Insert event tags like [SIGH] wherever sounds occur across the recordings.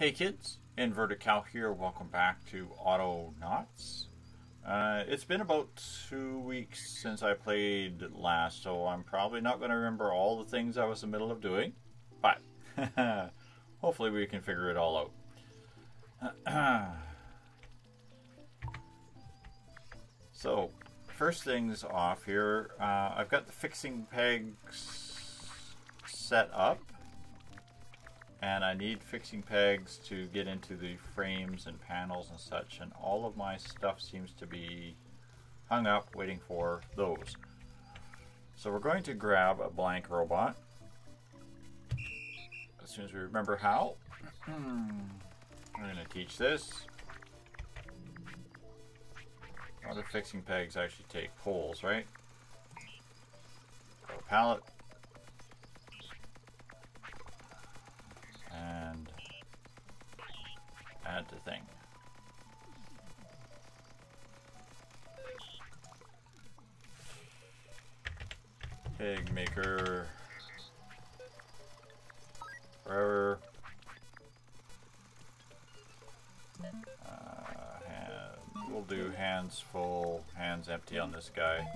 Hey kids, Inverted Cow here. Welcome back to Autonauts. Uh, it's been about two weeks since I played last, so I'm probably not going to remember all the things I was in the middle of doing, but [LAUGHS] hopefully we can figure it all out. [CLEARS THROAT] so, first things off here, uh, I've got the fixing pegs set up and I need fixing pegs to get into the frames and panels and such and all of my stuff seems to be hung up waiting for those. So we're going to grab a blank robot as soon as we remember how. we're going to teach this. The fixing pegs actually take poles, right? Pallet. Add the thing. Pig maker. Forever. Uh, we'll do hands full, hands empty on this guy.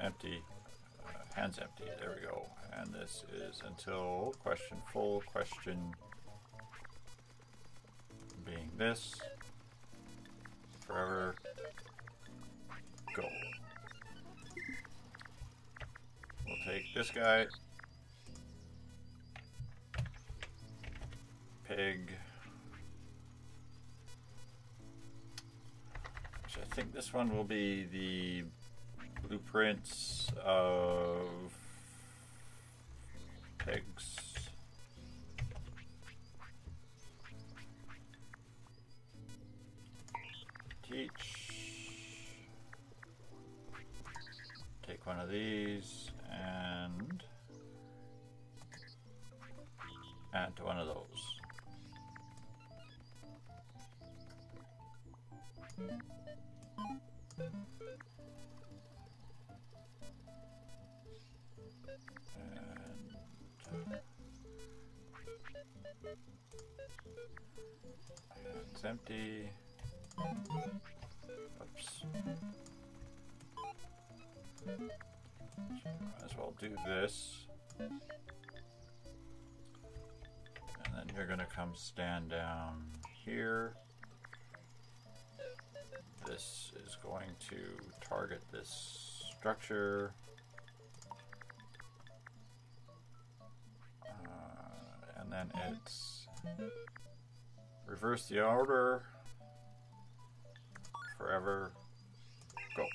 Empty. Hands empty. There we go and this is until question full question being this forever go. We'll take this guy, pig, which I think this one will be the blueprints of pigs. Empty. Oops. Might as well do this. And then you're going to come stand down here. This is going to target this structure. Uh, and then it's Reverse the order. Forever. Go.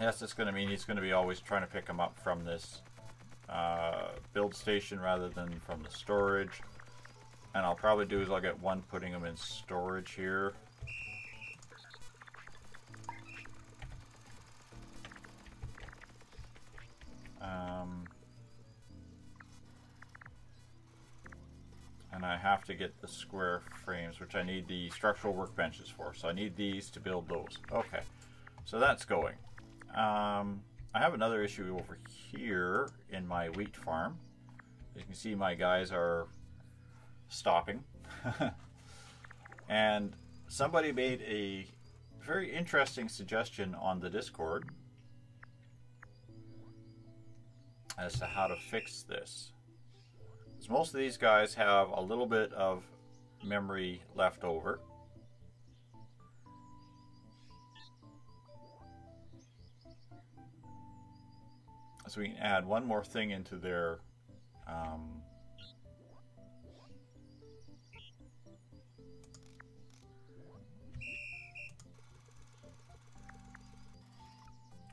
Yes, it's going to mean he's going to be always trying to pick them up from this uh, build station rather than from the storage. And I'll probably do is I'll get one putting them in storage here have to get the square frames, which I need the structural workbenches for. So I need these to build those. Okay, so that's going. Um, I have another issue over here in my wheat farm. As you can see, my guys are stopping. [LAUGHS] and somebody made a very interesting suggestion on the Discord as to how to fix this most of these guys have a little bit of memory left over. So we can add one more thing into their um,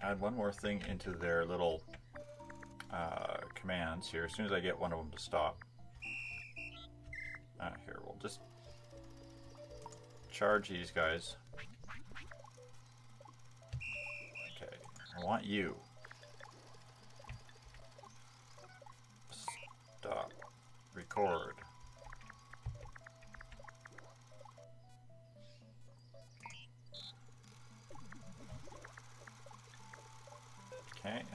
add one more thing into their little commands here as soon as I get one of them to stop. Uh, here, we'll just charge these guys. Okay, I want you. Stop. Record.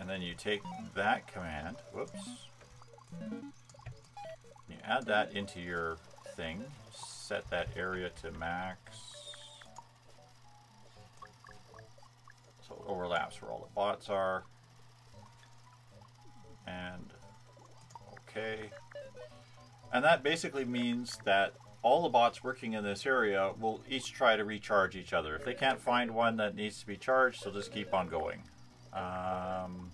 Then you take that command, whoops, you add that into your thing, set that area to max, so it overlaps where all the bots are, and okay. And that basically means that all the bots working in this area will each try to recharge each other. If they can't find one that needs to be charged, they'll just keep on going. Um,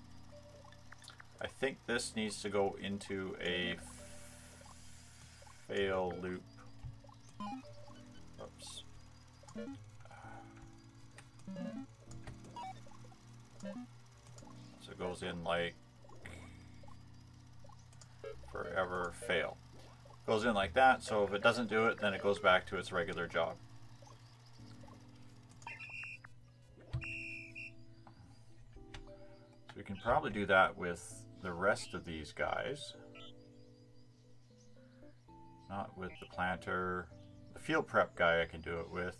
I think this needs to go into a fail loop. Oops. So it goes in like forever fail. Goes in like that, so if it doesn't do it, then it goes back to its regular job. Can probably do that with the rest of these guys. Not with the planter. The field prep guy I can do it with.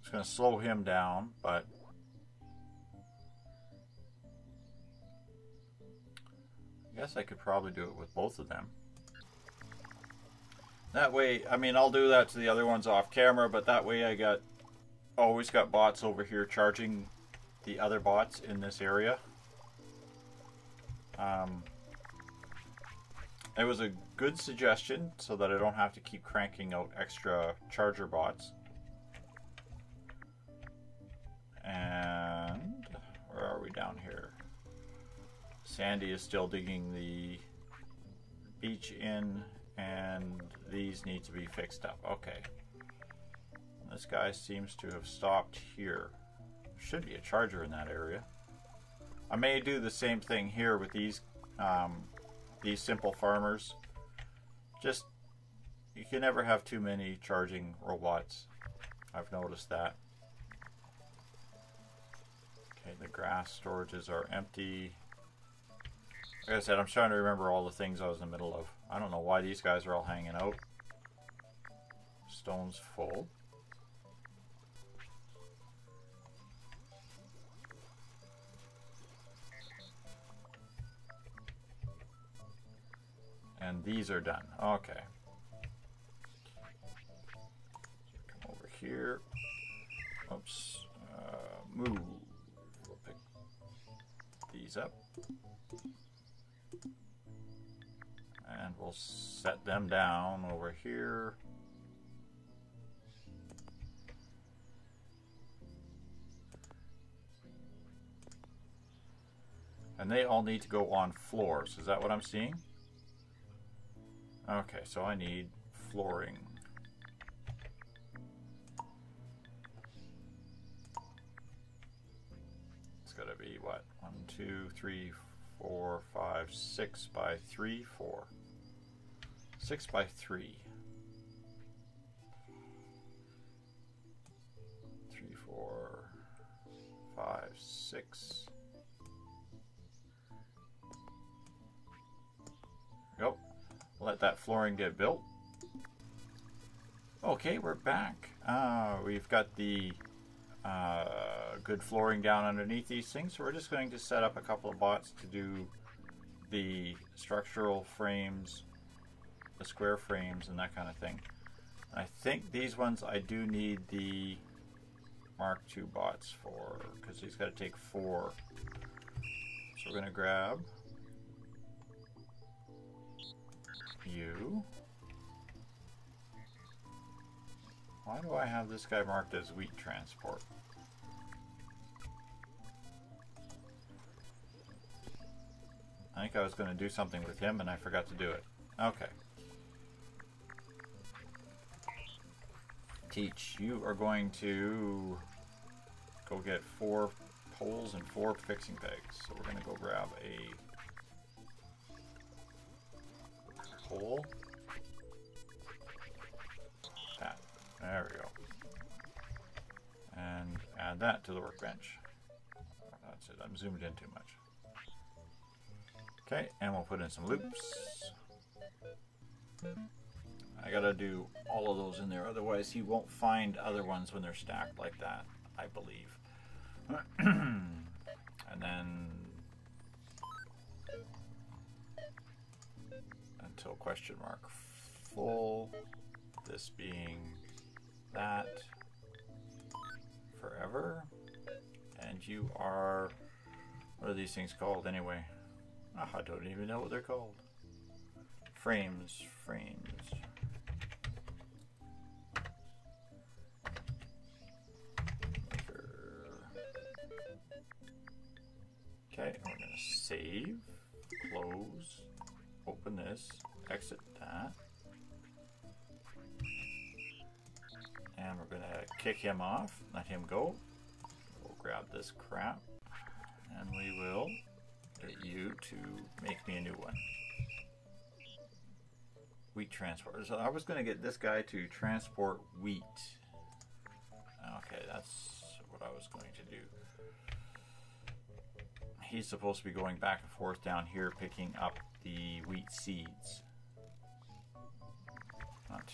It's going to slow him down, but I guess I could probably do it with both of them. That way, I mean, I'll do that to the other ones off camera, but that way I got always got bots over here charging the other bots in this area. Um, it was a good suggestion so that I don't have to keep cranking out extra charger bots. And where are we down here? Sandy is still digging the beach in and these need to be fixed up. Okay. This guy seems to have stopped here. Should be a charger in that area. I may do the same thing here with these um, these simple farmers. Just you can never have too many charging robots. I've noticed that. Okay, the grass storages are empty. Like I said, I'm trying to remember all the things I was in the middle of. I don't know why these guys are all hanging out. Stone's full. And these are done. Okay. Come over here. Oops. Uh, move. We'll pick these up. And we'll set them down over here. And they all need to go on floors. Is that what I'm seeing? Okay, so I need flooring. It's got to be what? One, two, three, four, five, six by three, four. Six by three. Three, four, five, six. Let that flooring get built. Okay, we're back. Uh, we've got the uh, good flooring down underneath these things, so we're just going to set up a couple of bots to do the structural frames the square frames and that kind of thing. I think these ones I do need the Mark II bots for, because he's got to take four. So we're going to grab you. Why do I have this guy marked as wheat transport? I think I was going to do something with him and I forgot to do it. Okay. teach. You are going to go get four poles and four fixing pegs. So we're going to go grab a pole. That. There we go. And add that to the workbench. That's it. I'm zoomed in too much. Okay, and we'll put in some loops. I gotta do all of those in there, otherwise he won't find other ones when they're stacked like that, I believe. [CLEARS THROAT] And then until question mark full, this being that forever. And you are, what are these things called anyway? Oh, I don't even know what they're called. Frames, frames. Okay, we're to save, close, open this, exit that. And we're to kick him off, let him go. We'll grab this crap, and we will get you to make me a new one. Wheat transport. So I was to get this guy to transport wheat. Okay, that's what I was going to do. He's supposed to be going back and forth down here picking up the wheat seeds.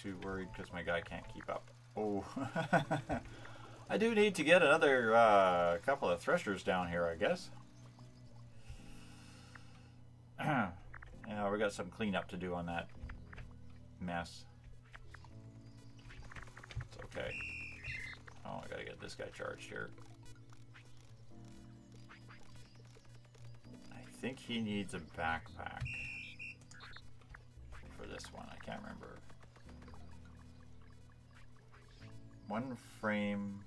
Too worried because my guy can't keep up. Oh, [LAUGHS] I do need to get another uh, couple of threshers down here, I guess. [CLEARS THROAT] yeah, we got some cleanup to do on that mess. It's okay. Oh, I gotta get this guy charged here. I think he needs a backpack for this one. I can't remember. One frame,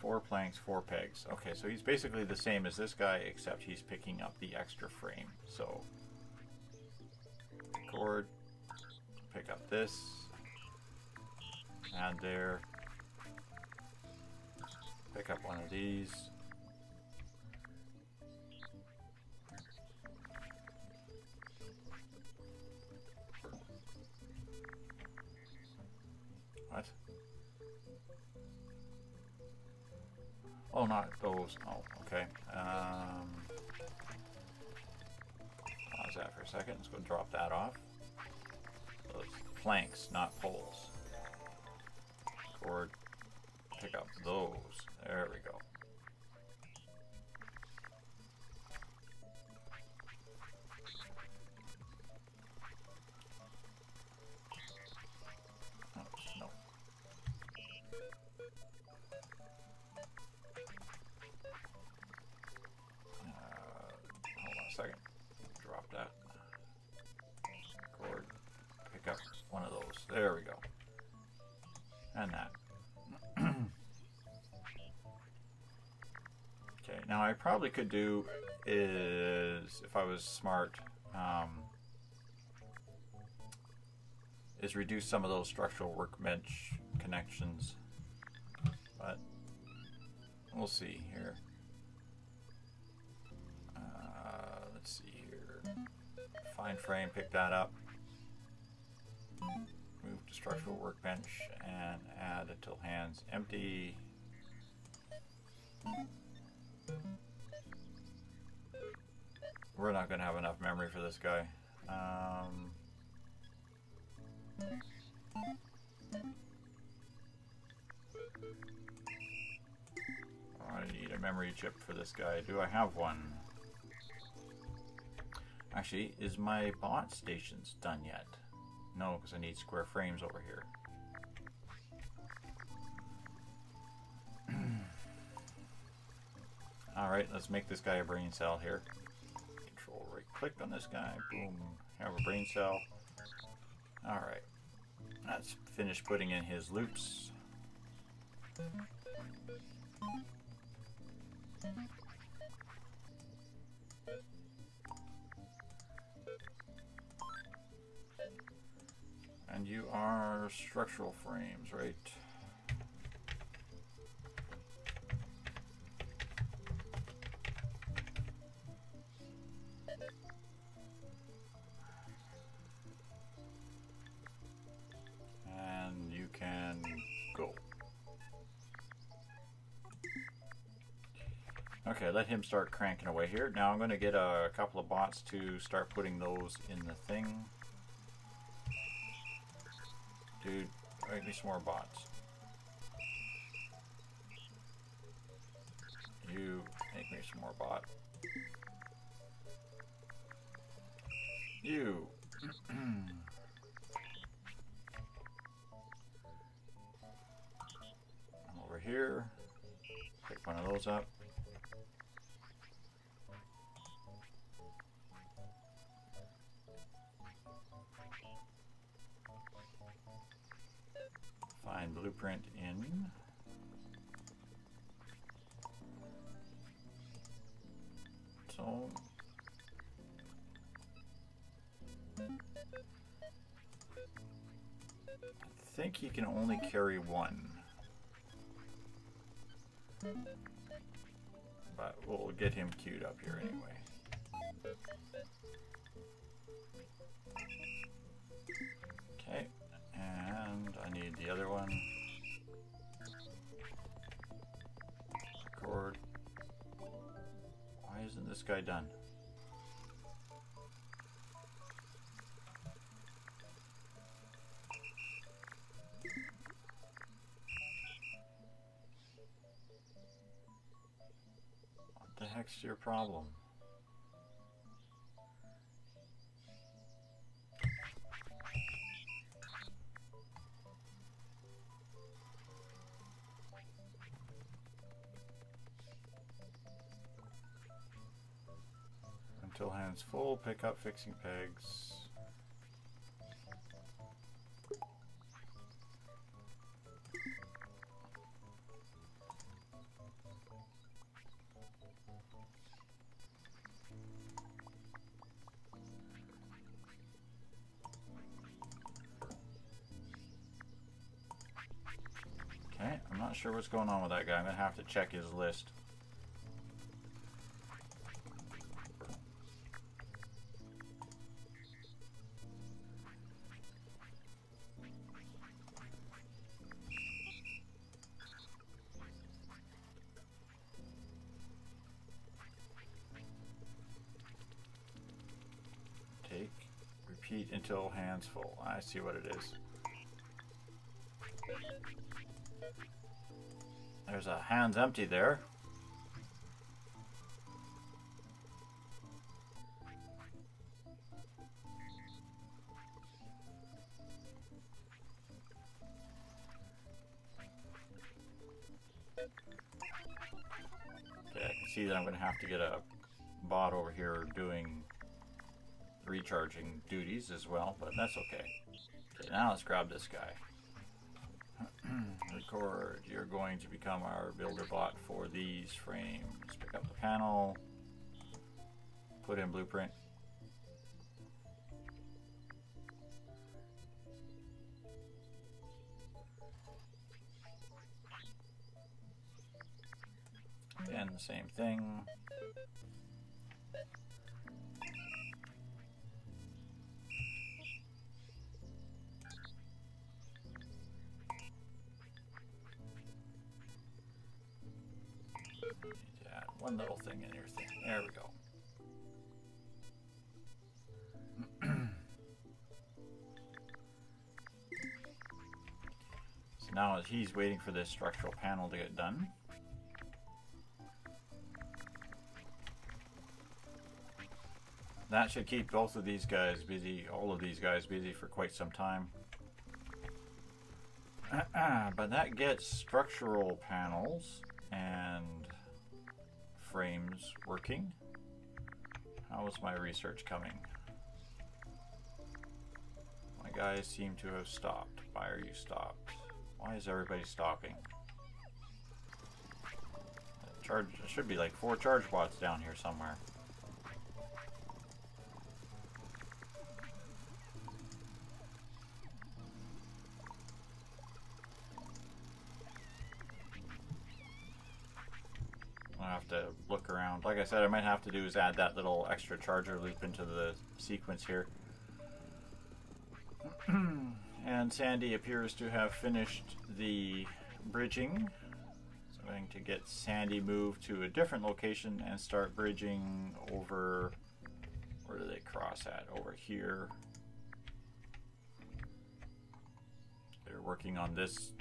four planks, four pegs. Okay, so he's basically the same as this guy, except he's picking up the extra frame. So, cord, pick up this, add there, pick up one of these. Oh, not those. Oh, okay. Um, pause that for a second. Let's go drop that off. Those planks, not poles. Or Pick up those. There we go. Now I probably could do is, if I was smart, um, is reduce some of those structural workbench connections. But we'll see here. Uh, let's see here. Find frame, pick that up. Move to structural workbench and add until hands empty. We're not going to have enough memory for this guy. Um, I need a memory chip for this guy. Do I have one? Actually, is my bot stations done yet? No, because I need square frames over here. Alright, let's make this guy a brain cell here. Control right click on this guy. Boom. Have a brain cell. Alright. Let's finish putting in his loops. And you are structural frames, right? Okay, let him start cranking away here. Now I'm going to get a couple of bots to start putting those in the thing. Dude, make me some more bots. You make me some more bot. You. [CLEARS THROAT] over here. Pick one of those up. Blueprint in. So I think he can only carry one. But we'll get him queued up here anyway. Okay, and I need the other one. Record. Why isn't this guy done? What the heck's your problem? Until full, pick up fixing pegs. Okay, I'm not sure what's going on with that guy. I'm going to have to check his list. Until hands full. I see what it is. There's a hands empty there. Okay, I can see that I'm going to have to get a bot over here doing recharging duties as well, but that's okay. Okay, now let's grab this guy. [CLEARS THROAT] Record, you're going to become our builder bot for these frames. Pick up the panel, put in blueprint. And the same thing. One little thing in your thing. There we go. [CLEARS THROAT] so now as he's waiting for this structural panel to get done, that should keep both of these guys busy, all of these guys busy for quite some time. [CLEARS THROAT] but that gets structural panels and frames working. How is my research coming? My guys seem to have stopped. Why are you stopped? Why is everybody stopping? Charge there should be like four charge bots down here somewhere. I said, I might have to do is add that little extra charger loop into the sequence here. [CLEARS THROAT] and Sandy appears to have finished the bridging. So I'm going to get Sandy moved to a different location and start bridging over, where do they cross at? Over here. They're working on this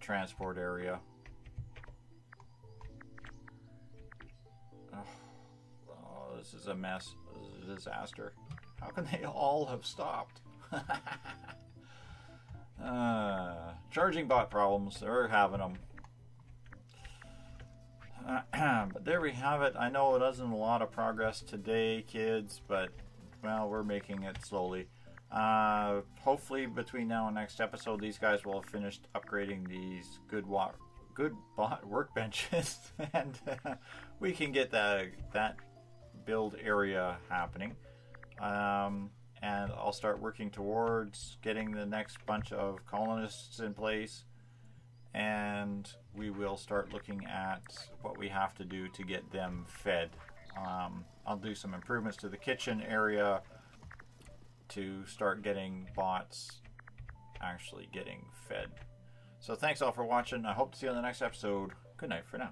transport area. This is a mess. This is a disaster. How can they all have stopped? [LAUGHS] uh, charging bot problems. They're having them. [CLEARS THROAT] but there we have it. I know it wasn't a lot of progress today, kids, but well, we're making it slowly. Uh, hopefully, between now and next episode, these guys will have finished upgrading these good wa- good bot workbenches, [LAUGHS] and uh, we can get that that build area happening. Um, and I'll start working towards getting the next bunch of colonists in place, and we will start looking at what we have to do to get them fed. Um, I'll do some improvements to the kitchen area to start getting bots actually getting fed. So thanks all for watching. I hope to see you on the next episode. Good night for now.